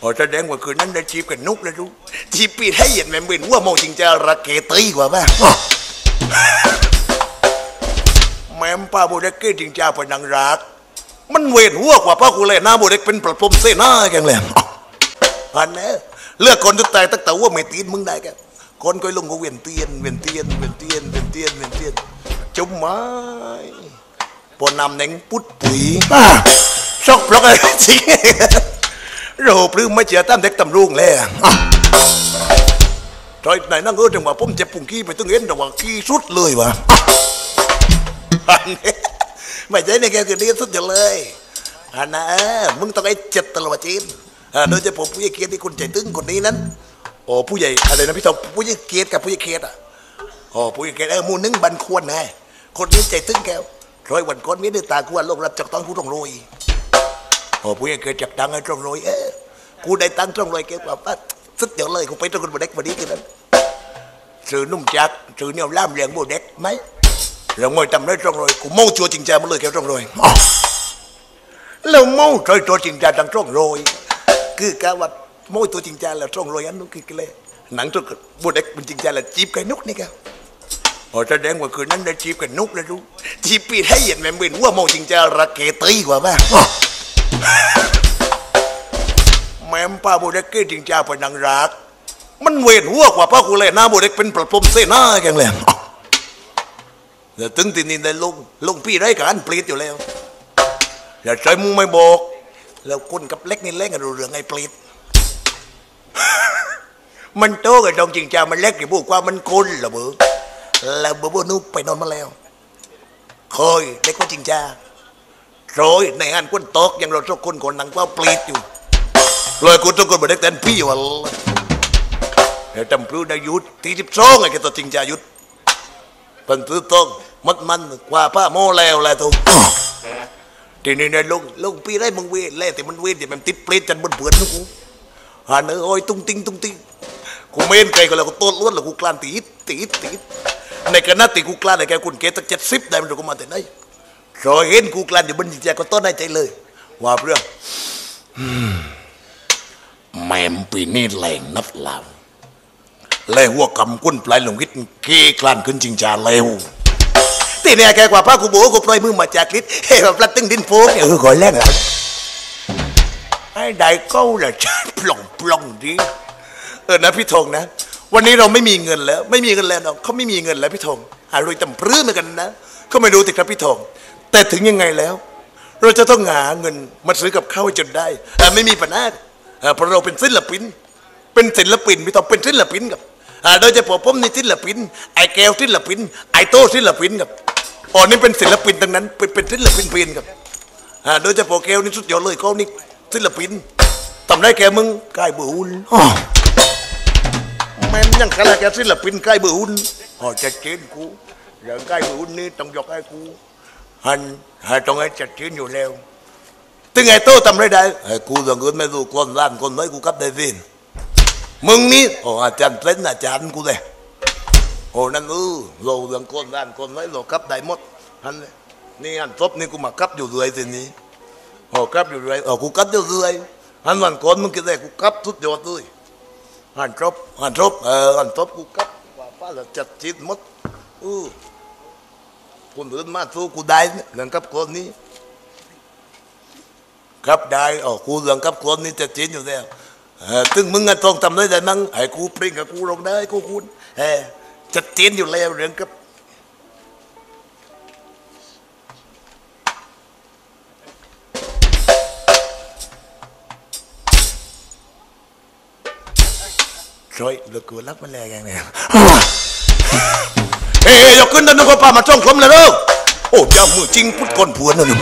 โอ้แสดงว่าคืนนั้นได้จีบกันนุกแล้วรู้จีบปีให้เห็นแม่เป็นว่าโมจริงจะระเกตีกว่าบ้าแม่ป้าโบเด็กเกจริงจ้าเป็นนางรัก มันเวนหัวกว่าป้ากูเลยหน้าโบเด็กเป็นประพรมเสนาแกงเลยอันนี้เลือกคนทุกตายตั้งแต่ว่าไม่ตีนมึงได้แกคนก็ลงก็เวียนเตียนเวียนเตียนเวียนเตียนเวียนเตียนเวียนเตียนจุ่มไม้พอนำเน่งปุ๊ดปุ๋ยชอกปลอกอะไรจริง โราปลื้มไม่เจียตั้มเด็กตำรุงเลยจอยไหนนั่งเออจังหวะผมเจ็บปุ่งขี้ไปตึงเอ็นจังหวะขี้สุดเลยวะไม่ใช่ในแกคือนี้สุดจะเลยอันนะมึงต้องไอ้เจ็ดตลอดจีนโดยเฉพาะผู้ใหญ่เกียรติที่คนใจตึงคนนี้นั้นโอ้ผู้ใหญ่อะไรนะพี่ทองผู้ใหญ่เกียรติกับผู้ใหญ่เกียรติอะโอ้ผู้ใหญ่เกียรติเออมูนึงบันควรนะคนนี้ใจตึงแก้วร้อยวันก้อนมีได้ตาควรลงรับจากต้องผู้ต้องรวยโอ้ผู้ใหญ่เกิดจากตังไอ้ตรงรวยเอ๊ะ กูได้ตังค์ตรงรวยเก็บว่าสุดยอดเลยกูไปตรงคนบเด็กวันนี้กันนั้นซื้อนุ่มจักซื้อเนี่ยล่ามเลี้ยงโบเด็กไหมแล้วมวยจำได้ตรงรวยกูโม่ชัวจริงใจมาเลยแกตรงรวยแล้วโม่ใจตัวจริงใจทางตรงรวยคือกะว่าโม่ตัวจริงใจแล้วตรงรวยอันนู้นคือกันเลยหนังตัวโบเด็กมันจริงใจแล้วจีบไก่นุกนี่แกโอ้แสดงว่าคืนนั้นได้จีบกันนุกแล้วรู้จีบปีให้เห็นแม่เป็นว่าโม่จริงใจระเกตีกว่าบ้าแม่ป้าโบเด็กเกจริงจ้าเป็นนางรัก มันเวนหัวกว่าป้ากูเลยหน้าโบเด็กเป็นประพรมเสนาแกงเลยเดี๋ยวถึงที่นี่ได้ลงลงพี่ไรกันเปลีดอยู่แล้วอย่าใจมึงไม่บอก แล้วคนกับเล็กนี่เล่นกันรู้เรื่องไอ้เปลีดมันโตกับตรงจริงจ้ามันเล็กที่พูดว่ามันคนเหรอเบอแล้วเบอร์เบอร์นุกไปนอนมาแล้วเคยเล็กกว่าจริงจ้าโรยในงานคนตกยังราทุกคนคนนังว่าเปลีดอยู่ เลยกูต้องคนมาได้แต่พี่วะเดี๋ยวจำพรู้ได้ยุดที่สิบสองไอ้แกตัวจริงจะยุดเป็นตื้อต้องมัดมันกว่าป้าโมแล้วแหละทุกทีนี้เนี่ยลุงลุงพี่ได้มึงเวทแล้วแต่มันเวทเดี๋ยวมันติดเปรตจันบนเผื่อนนะกูหันเออโอ้ยตุ้งติ้งตุ้งติ้งกูเมนไกลก็แล้วกูต้นล้วนแล้วกูกลานตีตีตีในขณะที่กูกลานไอ้แกคุณเกตั้งเจ็ดสิบได้มันกูมาแต่ไหนรอยเห็นกูกลานอยู่บนจิตใจก็ต้นในใจเลยว่าเพื่อน แรงนับลาวเลยหัวกำกุ้นปลายหลงคิดเกกลั่นขึ้นจริงจาเร็วตีเนี่ยแกกว่าพระกูโบกูปล่อยมือมาจากลิดเฮ้ยปลัดตึงดินโฟกเออก่อนแรกอะไอ้ได้เก้าละชาปล่องปล่องดีเออนะพี่ธงนะ วันนี้เราไม่มีเงินแล้ว ไม่มีเงินแล้วเนาะเขาไม่มีเงินแล้วพี่ธงหารวยต่ำปรื้อเหมือนกันนะเขาไม่รู้ติครับพี่ธงแต่ถึงยังไงแล้ว เราจะต้องหาเงินมาซื้อกับข้าวให้จนได้อ่ไม่มีปัญหา เพราะเราเป็นศิลปิน เป็นศิลปินไม่ต้องเป็นศิลปินกับโดยเฉพาะผมนี่ศิลปิน ไอ้แก้วศิลปิน ไอ้โต้ศิลปินกับอ๋อนี่เป็นศิลปินทั้งนั้น เป็นเป็นศิลปินเพียนกับโดยเฉพาะแก้วนี่สุดยอดเลยเขานี่ศิลปินทำได้แกมึงกายเบือหุนอ้อแม่นยังกะละแกศิลปินกายเบือหุ่นอ๋อจะเจนกูเรื่องกายเบือหุนนี่ต้องยกให้กูหันหาตรงไอ้จัดชิ้นอยู่แล้ว ตึงไอ้โตทำไรได้ไอ้กูต้องเงินไม่รู้คนร้านคนน้อยกูกับได้สินมึงนี่โอ้อาจารย์เป็นอาจารย์กูเลยโอ้นั่นเออเราเรื่องคนร้านคนน้อยเรากับได้หมดหันเลยนี่อันทบนี่กูมากับอยู่เรื่อยสินี้โอ้กับอยู่เรื่อยโอ้กูกับอยู่เรื่อยหันวันก่อนมึงกินได้กูกับสุดยอดเลยหันทบหันทบเออหันทบกูกับว่าป้าจะจัดชิ้นหมดอือคนอื่นมาสู้กูได้เรื่องกับคนนี้ ครับได้โอ๋อกูเรื่องกับคนนี้จะจีนอยู่แล้วเออถึงมึงอะต้องทำได้แต่นั่งไอ้กูปริงกับกูลงได้กูคุณเออจะจีนอยู่แล้วเรื่องกับช่วยลือกกูรักมันแรงไงเนี่ยเฮ้ยยกขึ้นนั่นนึกว่าป้ามาจ้องผมเลยเด้อโอ้ยามือจริงพุทธคนผัวนั่นนึง